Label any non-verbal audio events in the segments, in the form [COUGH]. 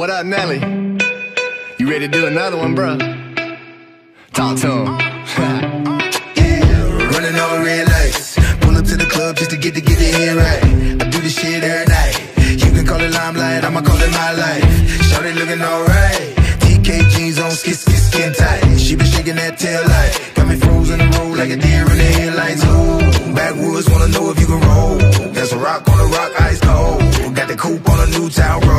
What up, Nelly? You ready to do another one, bro? Talk to him. yeah, [LAUGHS] running over red lights. Pull up to the club just to get to get the head right. I do this shit every night. You can call it limelight, I'ma call it my life. Shawty looking alright. TK jeans on, skin, skin, skin tight. She been shaking that tail light. Got me frozen in the road like a deer in the headlights. Ooh, backwoods wanna know if you can roll. That's a rock on a rock, ice cold. Got the coupe on a new town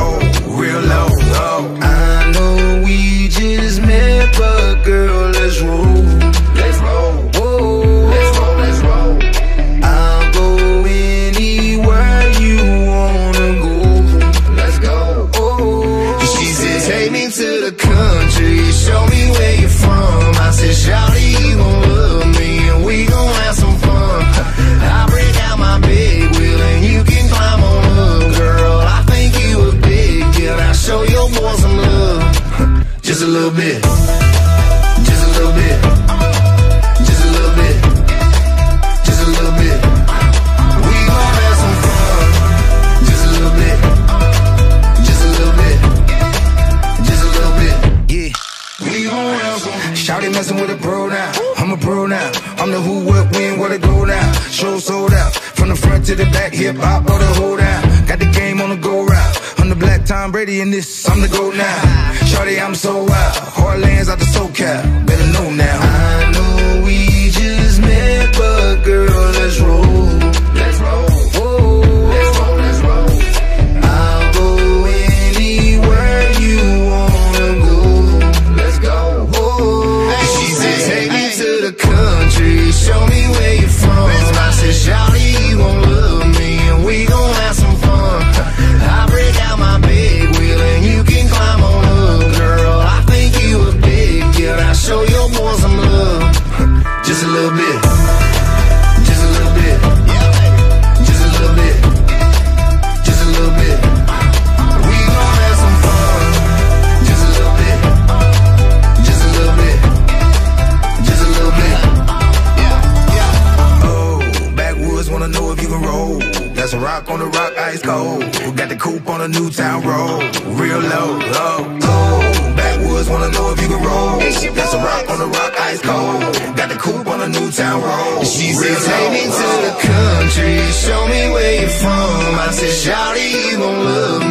messing with a pro now. I'm a pro now. I'm the who, what, when, where to go now. Show sold out. From the front to the back, hip hop, all the hold down. Got the game on the go route. I'm the black Tom Brady in this, I'm the go now. Shorty, I'm so wild. Heartlands out the SoCal. Better know now. Your boy some love. Just a little bit. Just a little bit. Just a little bit. Just a little bit. We gon' have some fun. Just a little bit. Just a little bit. Just a little bit. Oh, backwoods wanna know if you can roll. That's a rock on the rock, ice cold. Got the coupe on a new town road, real low. Oh, oh, backwoods wanna know if you can roll. That's a the rock, ice cold. Got the coupe on a new town road. She real said, take me to the country, show me where you're from. I said, shawty, you gon' love